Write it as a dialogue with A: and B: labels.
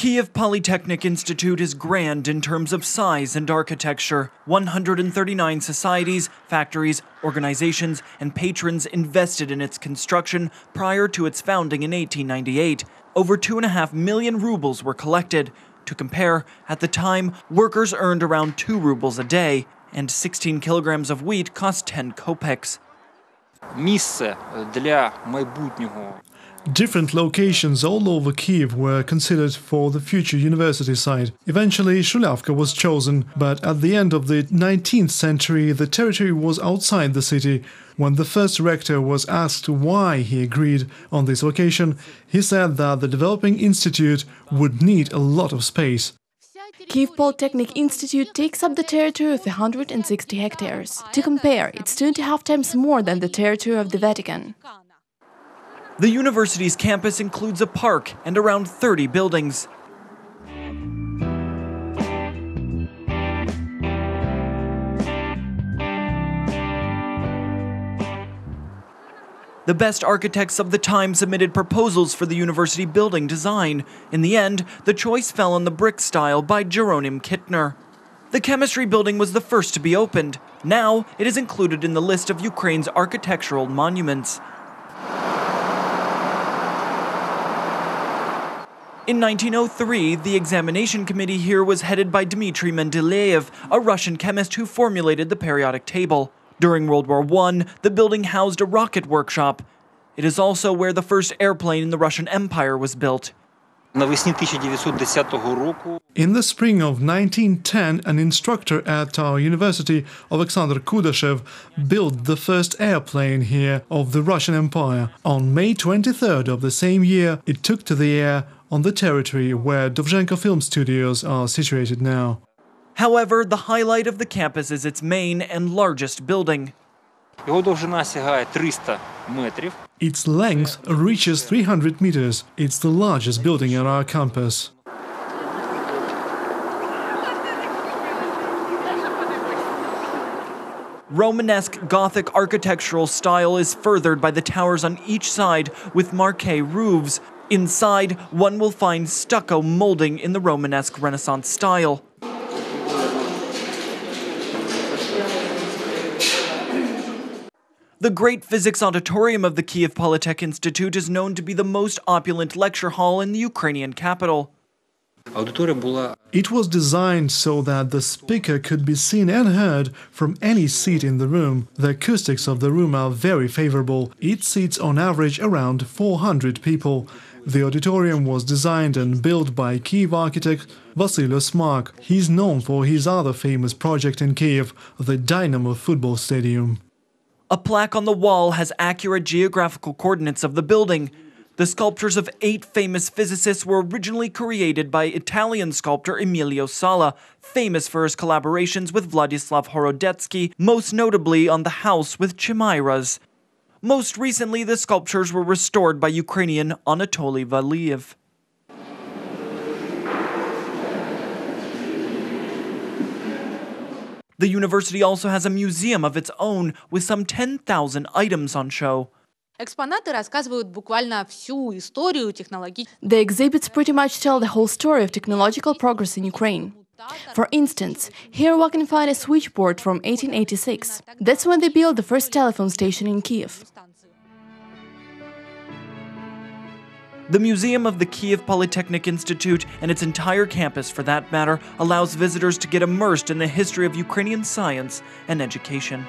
A: Kiev Polytechnic Institute is grand in terms of size and architecture. 139 societies, factories, organizations, and patrons invested in its construction prior to its founding in 1898. Over 2.5 million rubles were collected. To compare, at the time, workers earned around 2 rubles a day, and 16 kilograms of wheat cost 10 kopecks.
B: Місце для майбутнього
C: Different locations all over Kiev were considered for the future university site. Eventually, Shuliavka was chosen, but at the end of the 19th century, the territory was outside the city. When the first rector was asked why he agreed on this location, he said that the developing institute would need a lot of space.
D: Kiev Polytechnic Institute takes up the territory of 160 hectares. To compare, it's two and a half times more than the territory of the Vatican.
A: The university's campus includes a park and around 30 buildings. The best architects of the time submitted proposals for the university building design. In the end, the choice fell on the brick style by Jeronim Kitner. The chemistry building was the first to be opened. Now, it is included in the list of Ukraine's architectural monuments. In 1903, the examination committee here was headed by Dmitry Mendeleev, a Russian chemist who formulated the periodic table. During World War I, the building housed a rocket workshop. It is also where the first airplane in the Russian Empire was built.
C: In the spring of 1910, an instructor at our university, Alexander Kudashev, built the first airplane here of the Russian Empire. On May 23rd of the same year, it took to the air on the territory where Dovzhenko Film Studios are situated now.
A: However, the highlight of the campus is its main and largest building.
C: Its length reaches 300 meters. It's the largest building on our campus.
A: Romanesque Gothic architectural style is furthered by the towers on each side with marquee roofs, Inside, one will find stucco molding in the Romanesque Renaissance style. The Great Physics Auditorium of the Kiev Polytech Institute is known to be the most opulent lecture hall in the Ukrainian capital.
C: It was designed so that the speaker could be seen and heard from any seat in the room. The acoustics of the room are very favorable. It seats on average around 400 people. The auditorium was designed and built by Kiev architect Vasyl Osmak. He's known for his other famous project in Kiev, the Dynamo football stadium.
A: A plaque on the wall has accurate geographical coordinates of the building. The sculptures of eight famous physicists were originally created by Italian sculptor Emilio Sala, famous for his collaborations with Vladislav Horodetsky, most notably on the house with chimeras. Most recently, the sculptures were restored by Ukrainian Anatoly Valiev. The university also has a museum of its own with some 10,000 items on show.
D: The exhibits pretty much tell the whole story of technological progress in Ukraine. For instance, here we can find a switchboard from 1886. That's when they built the first telephone station in Kiev.
A: The Museum of the Kiev Polytechnic Institute and its entire campus, for that matter, allows visitors to get immersed in the history of Ukrainian science and education.